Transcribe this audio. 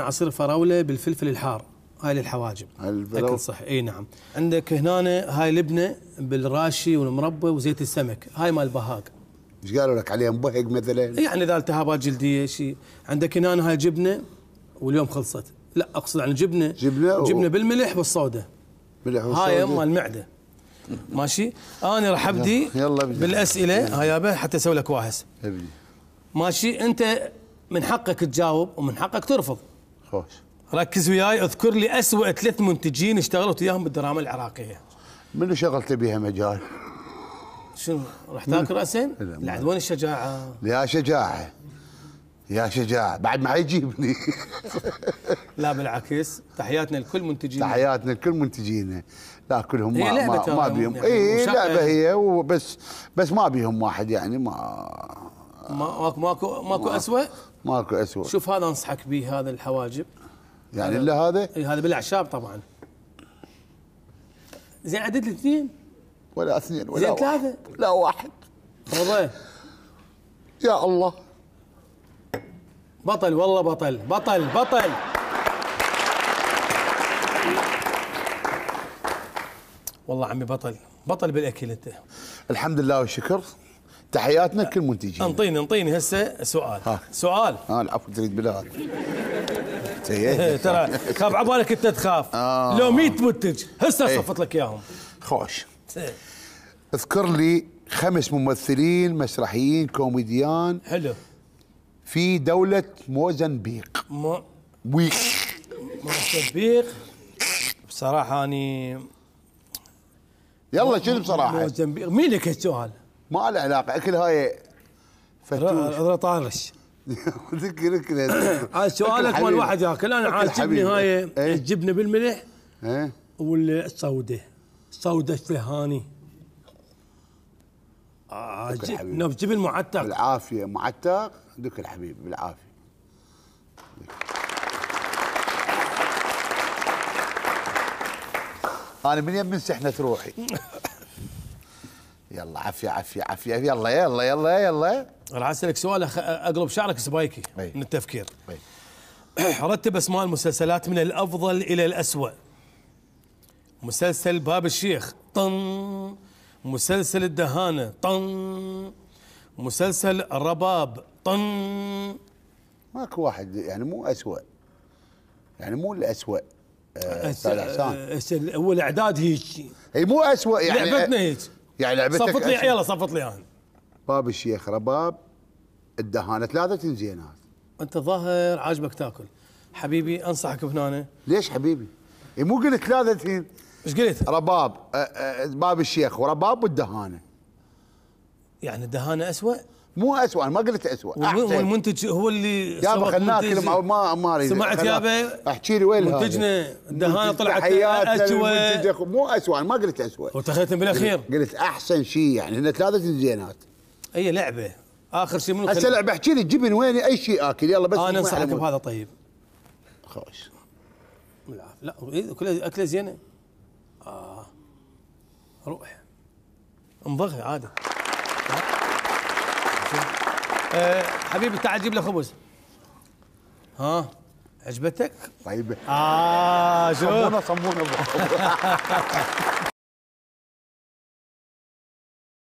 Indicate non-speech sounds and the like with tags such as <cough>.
عصير فراوله بالفلفل الحار هاي للحواجب. أكل صحي إي نعم. عندك هنا هاي لبنة بالراشي والمربى وزيت السمك هاي مال بهاق. إيش قالوا لك عليه مبهق مثلا؟ يعني إذا التهابات جلدية شيء عندك هنا هاي جبنة واليوم خلصت. لا أقصد عن جبنة. جبنة و- جبنة بالملح والصودا. ملح هاي وصودا. مال المعده ماشي؟ أنا راح أبدي يلا ابدي. بالأسئلة. هاي يابا حتى أسوي لك واهس ابني ماشي؟ أنت من حقك تجاوب ومن حقك ترفض. خوش. ركز وياي اذكر لي أسوأ ثلاث منتجين اشتغلت وياهم بالدراما العراقية. منو شغلت بيها مجال؟ شنو راح تاكل رأسين؟ لا، وين الشجاعة؟ يا شجاعة. يا شجاعة. بعد ما حيجيبني. <laughs> لا بالعكس. تحياتنا لكل منتجين. تحياتنا لكل منتجينا لا كلهم ما ما, ما بيهم. يعني اي. لعبة هي وبس بس ما بيهم واحد يعني ما ماكو ماكو ماكو اسوء ماكو اسوء شوف هذا أنصحك به هذا الحواجب. يعني إلا هذا؟ إي هذا بالأعشاب طبعا. زين عدد لي اثنين ولا اثنين ولا زين. ثلاثة. لا واحد. رضي يا الله. بطل والله بطل. بطل بطل. والله عمي بطل. بطل بالأكل أنت. الحمد لله والشكر. تحياتنا لكل منتجين. انطيني انطيني هسه سؤال. ها. سؤال. ها العفو تريد بلاد <laughs> ترى خاف عبالك أنت تخاف. آه. لو 100 منتج هسه إيه. صفت لك إياهم. خوش. إيه، اذكر لي خمس ممثلين مسرحيين كوميديان. حلو. في دولة موزنبيق مو ويق مو تطبيق بصراحة أني يلا شنو بصراحة؟ موزنبيق مين لك السؤال؟ ما له علاقة أكل هاي فتوش. طارش. <laughs> ذكر هذا. سؤالك مال واحد ياكل. أنا عاجبني هاي إيه؟ الجبنة بالملح إيه؟ والسودة سودة سلهاني آه أكل ج- حبيبي. نوف جبن معتق. بالعافية معتق. دك الحبيب بالعافية. أنا من يم سحنة روحي. <laughs> يلا عافية عافية عافية. يلا يلا يلا يلا. راح أسألك سؤال اقلب شعرك سبايكي أي. من التفكير. أي. <clears throat> رتب أسماء المسلسلات من الأفضل إلى الأسوأ. مسلسل باب الشيخ طن. مسلسل الدهانة طن. مسلسل الرباب طن. ماكو واحد يعني مو اسوء يعني مو الاسوء أستاذ حسان أس- هو الاعداد هيك. هي مو اسوء يعني لعبتنا هيك. يعني لعبتك صفط لي. يلا صفط لي أنا باب الشيخ رباب الدهانة ثلاثة زينات. أنت ظاهر عاجبك تاكل. حبيبي أنصحك بهنا ليش حبيبي؟ إيه مو قلت ثلاثة إيش قلت؟ رباب آه، آه، باب الشيخ ورباب والدهانة. يعني الدهانة اسوء مو اسوء أنا ما قلت اسوء والمنتج هو اللي يابا سبق خلنا منتج. ناكل مع- ما ما أريد. سمعت يابا؟ أحكي لي وين؟ منتجنا منتج طلعت اسوء. مو اسوء أنا ما قلت اسوء وتخيلت بالأخير. قلت أحسن شيء يعني. هن ثلاثة زينات. أي لعبة. آخر شيء منو هسه لعبة احكي لي الجبن وين أي شيء آكل. يلا بس أنا اسمع انصحك. بهذا طيب. خوش. لا إيه، كلها اكله زينة؟ آه. روح. انضغي عادي. أه حبيبي تعال جيب لي خبز. ها؟ عجبتك؟ طيب. آه شوف صمونة صمونة. <laughs>